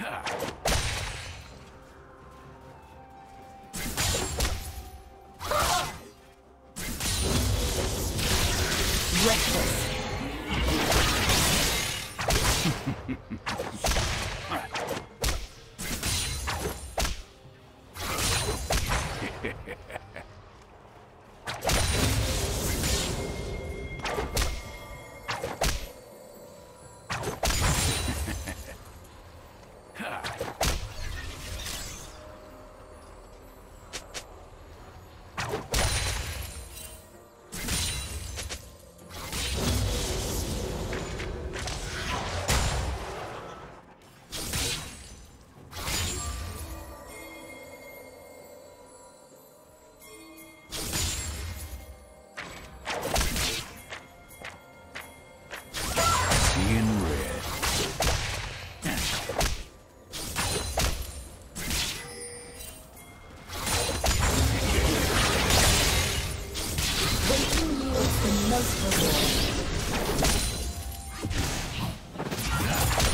Reckless.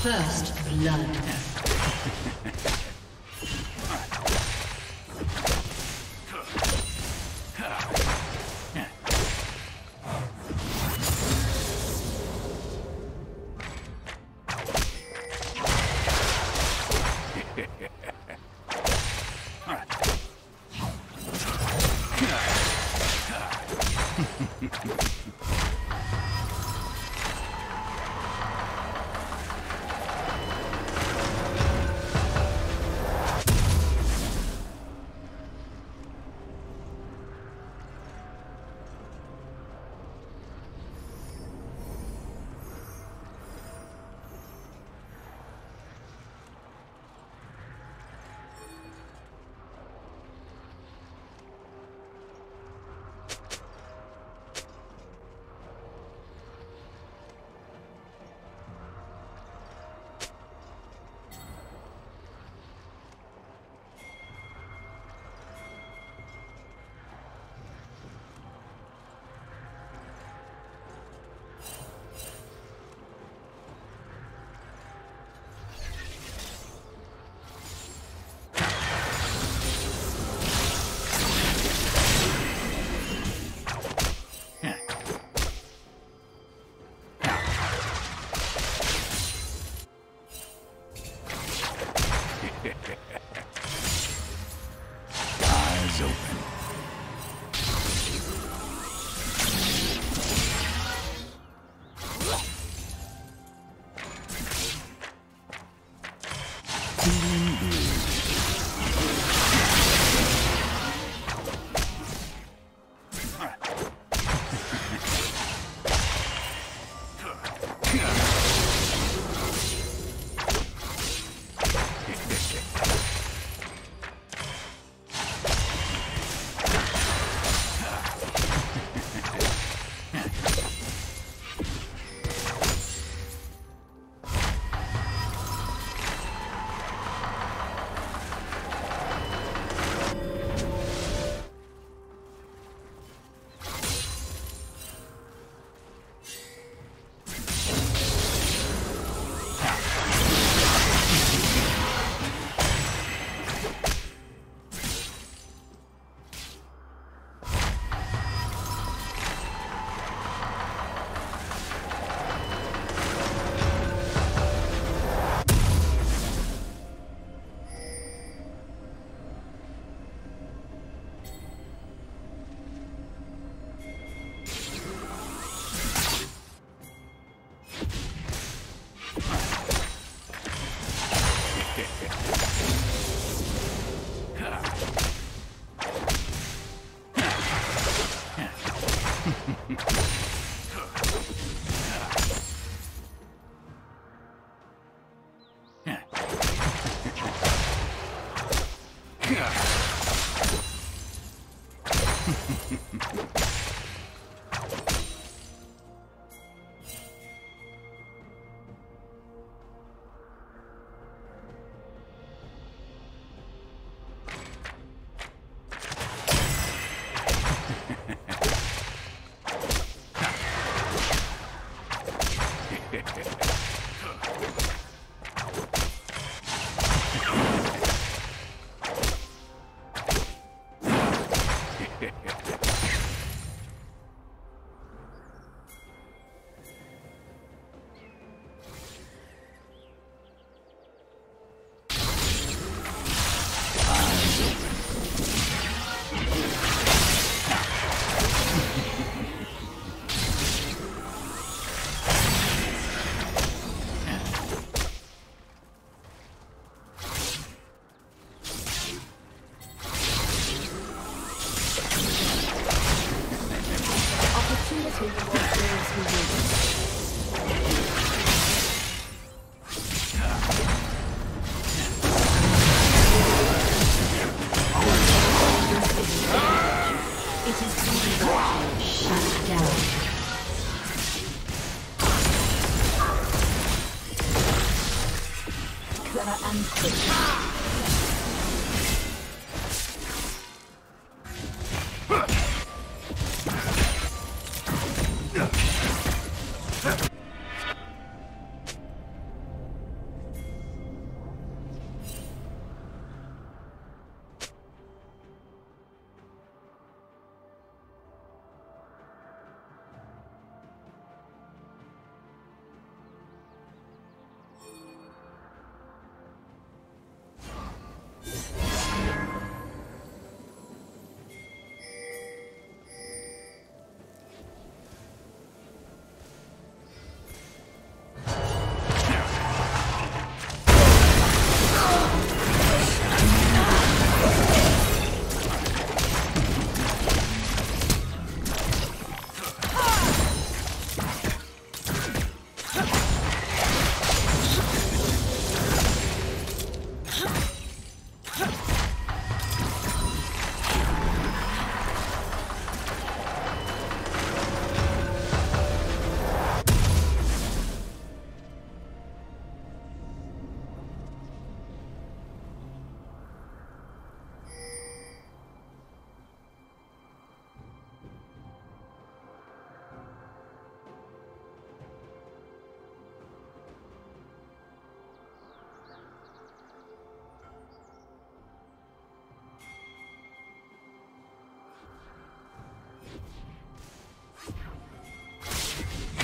First blood.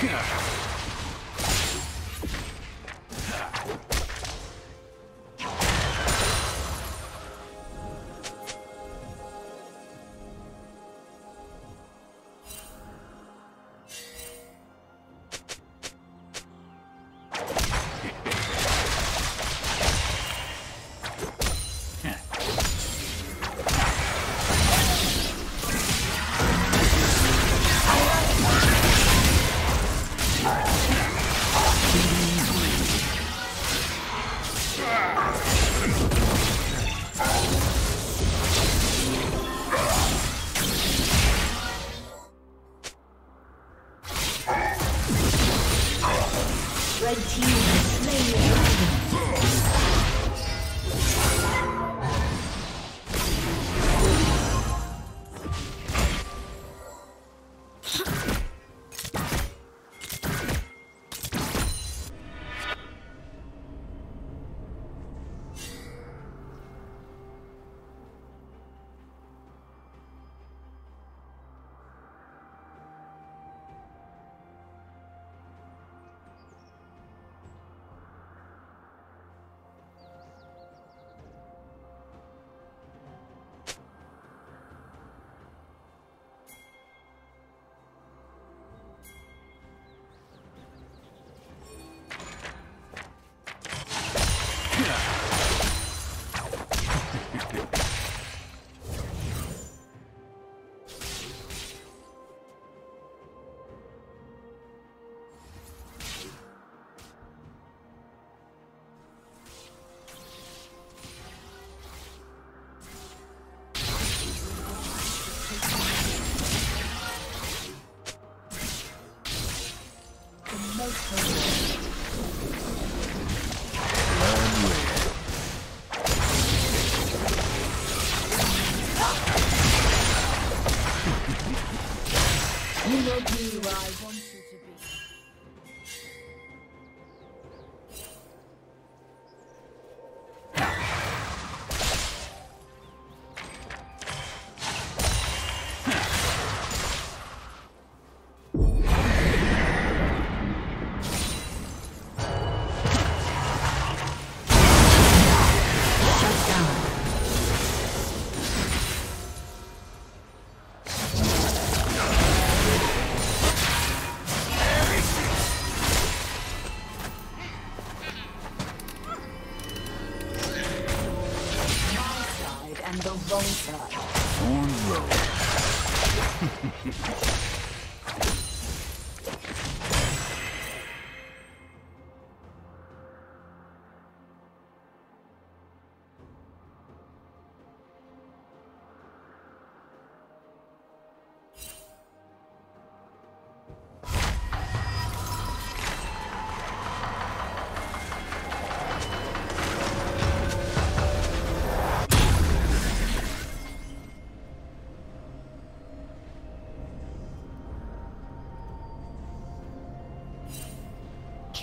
Yeah.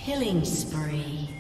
Killing spree.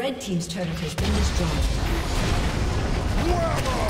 Red Team's turret has been destroyed. Rampage.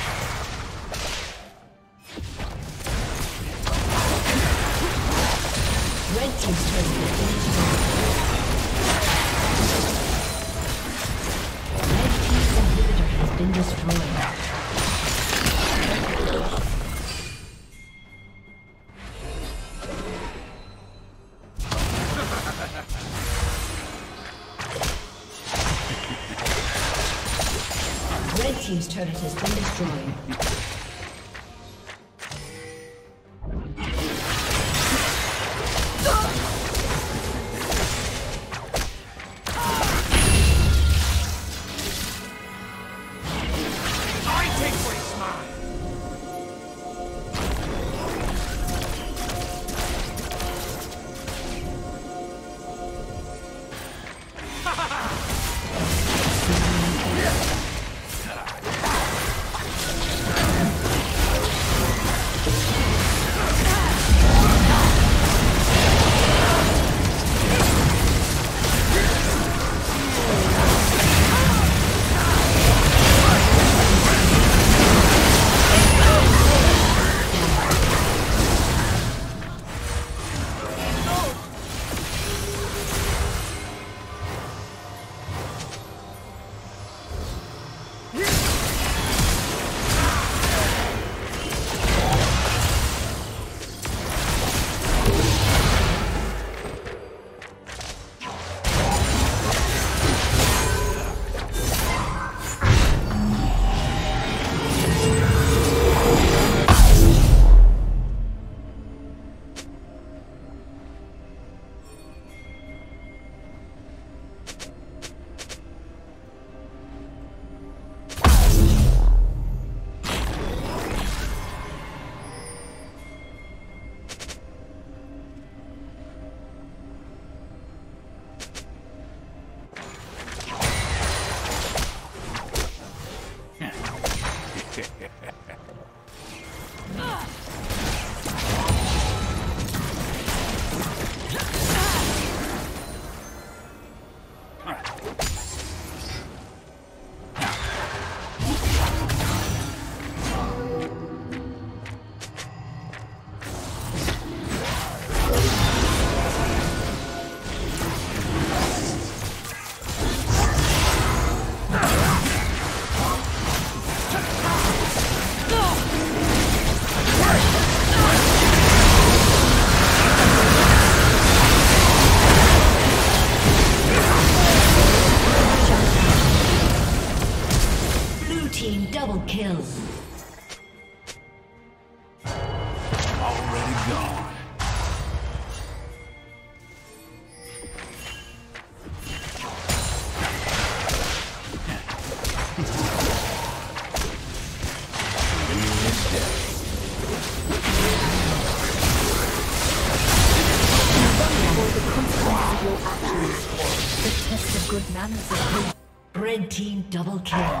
Turret has been destroyed. I take what is mine. Double kill. Already gone. The test of good manners is Red Team double kill.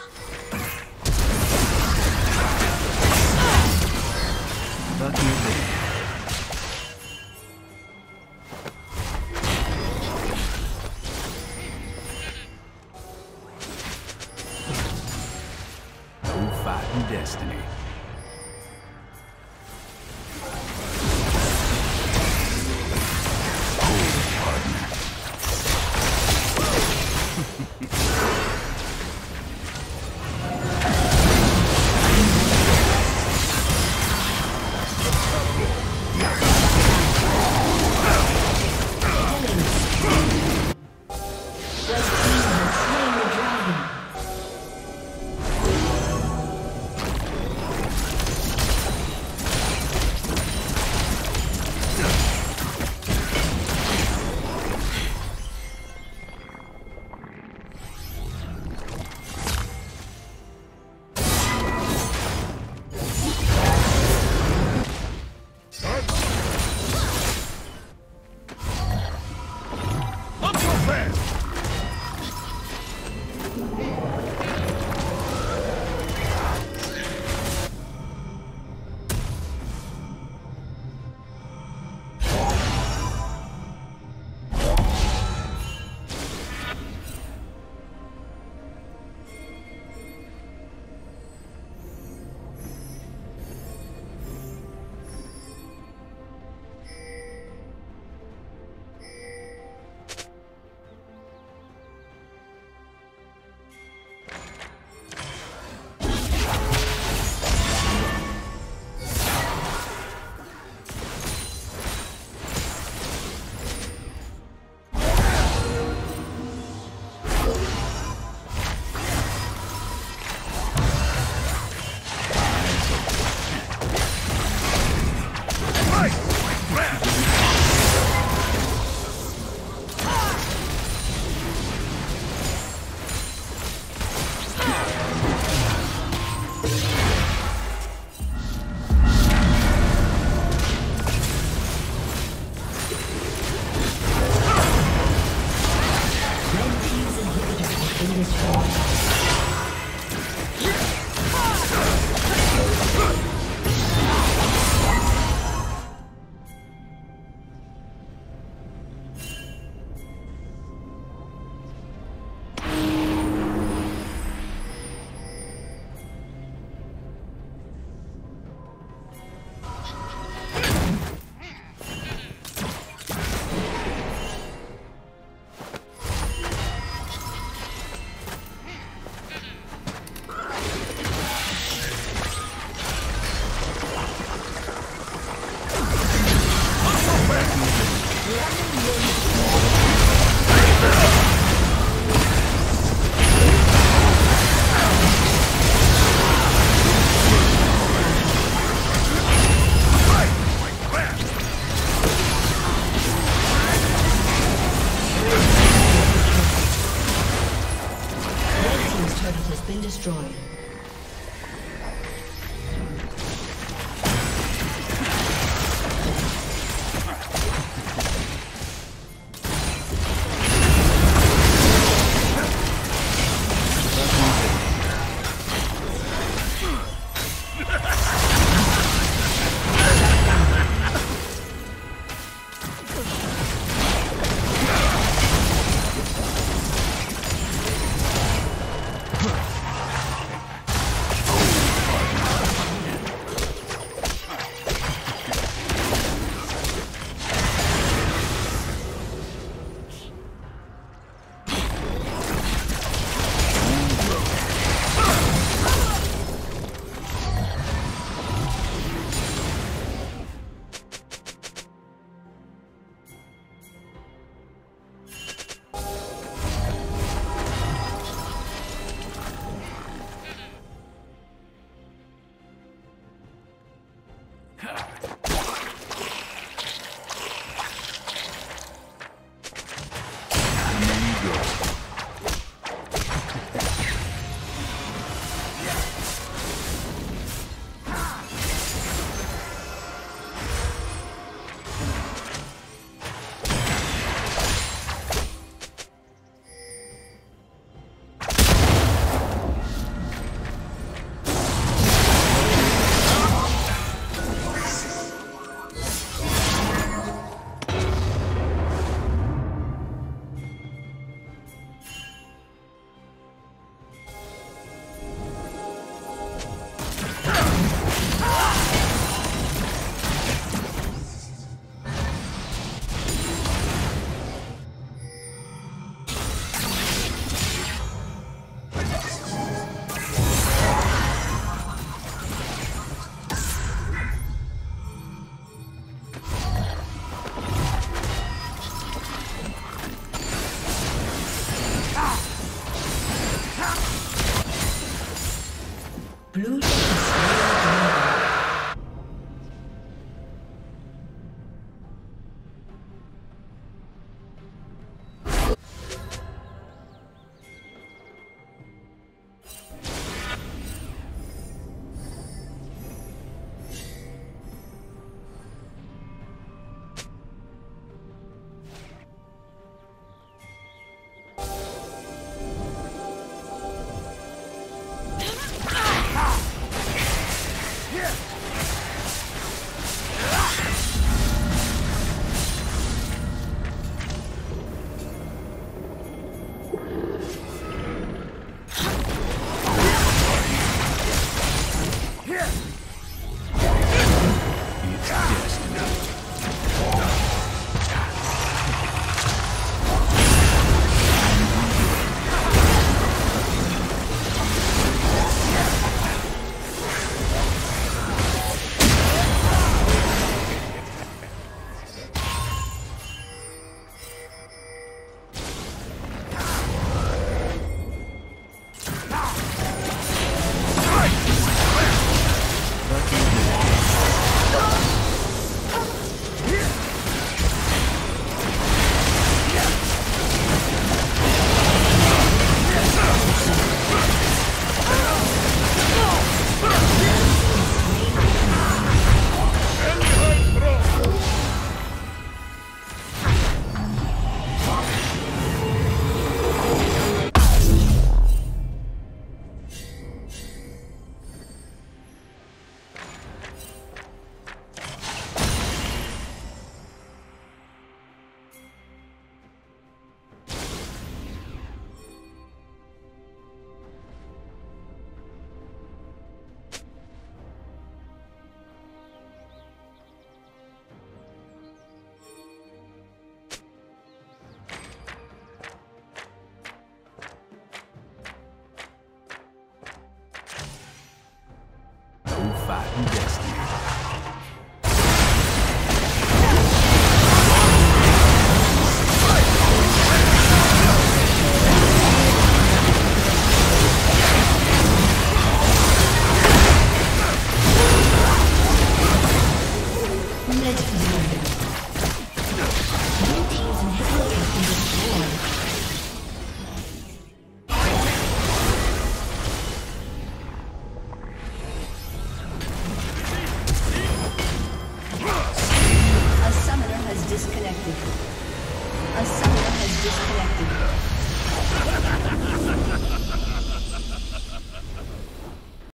Destiny.